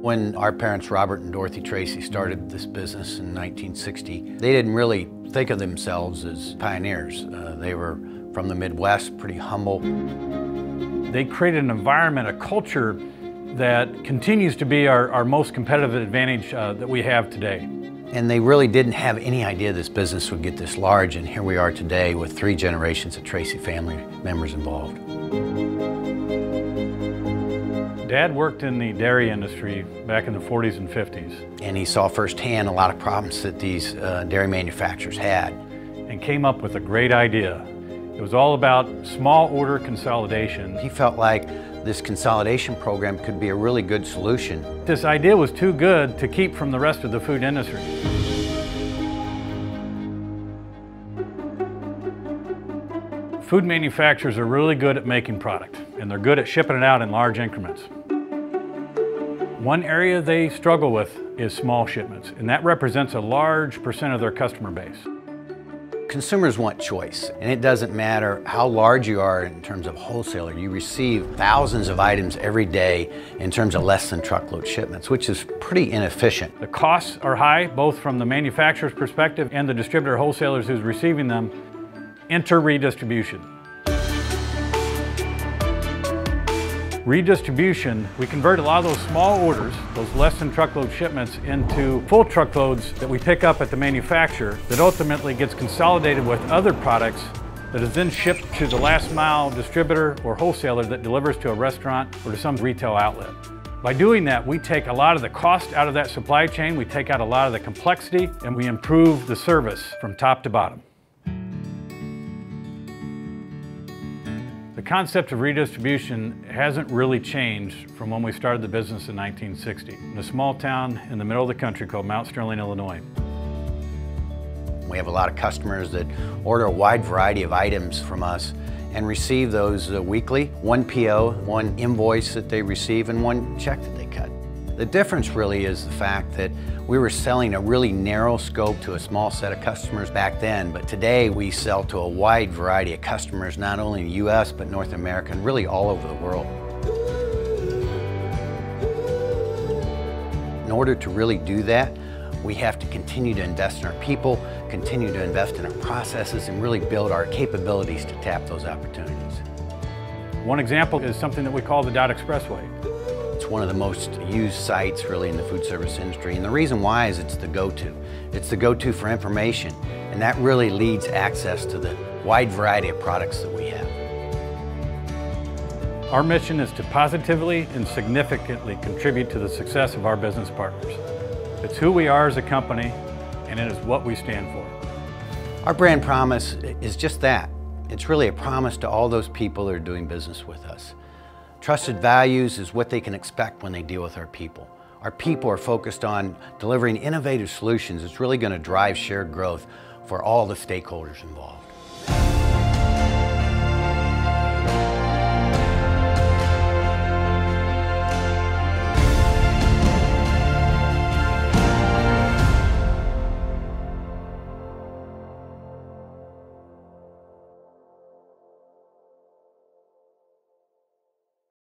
When our parents, Robert and Dorothy Tracy, started this business in 1960, they didn't really think of themselves as pioneers. Uh, they were from the Midwest, pretty humble. They created an environment, a culture that continues to be our, our most competitive advantage uh, that we have today. And they really didn't have any idea this business would get this large, and here we are today with three generations of Tracy family members involved. Dad worked in the dairy industry back in the 40s and 50s. And he saw firsthand a lot of problems that these uh, dairy manufacturers had. And came up with a great idea. It was all about small order consolidation. He felt like this consolidation program could be a really good solution. This idea was too good to keep from the rest of the food industry. Food manufacturers are really good at making product, and they're good at shipping it out in large increments. One area they struggle with is small shipments, and that represents a large percent of their customer base. Consumers want choice, and it doesn't matter how large you are in terms of wholesaler. You receive thousands of items every day in terms of less than truckload shipments, which is pretty inefficient. The costs are high, both from the manufacturer's perspective and the distributor wholesalers who's receiving them. Enter redistribution. Redistribution, we convert a lot of those small orders, those less than truckload shipments, into full truckloads that we pick up at the manufacturer that ultimately gets consolidated with other products that is then shipped to the last mile distributor or wholesaler that delivers to a restaurant or to some retail outlet. By doing that, we take a lot of the cost out of that supply chain, we take out a lot of the complexity, and we improve the service from top to bottom. Concept of redistribution hasn't really changed from when we started the business in 1960 in a small town in the middle of the country called Mount Sterling, Illinois. We have a lot of customers that order a wide variety of items from us and receive those uh, weekly. One PO, one invoice that they receive, and one check that. The difference really is the fact that we were selling a really narrow scope to a small set of customers back then, but today we sell to a wide variety of customers, not only in the U.S., but North America, and really all over the world. In order to really do that, we have to continue to invest in our people, continue to invest in our processes, and really build our capabilities to tap those opportunities. One example is something that we call the Dot Expressway one of the most used sites really in the food service industry. And the reason why is it's the go-to. It's the go-to for information. And that really leads access to the wide variety of products that we have. Our mission is to positively and significantly contribute to the success of our business partners. It's who we are as a company, and it is what we stand for. Our brand promise is just that. It's really a promise to all those people that are doing business with us. Trusted values is what they can expect when they deal with our people. Our people are focused on delivering innovative solutions. It's really going to drive shared growth for all the stakeholders involved.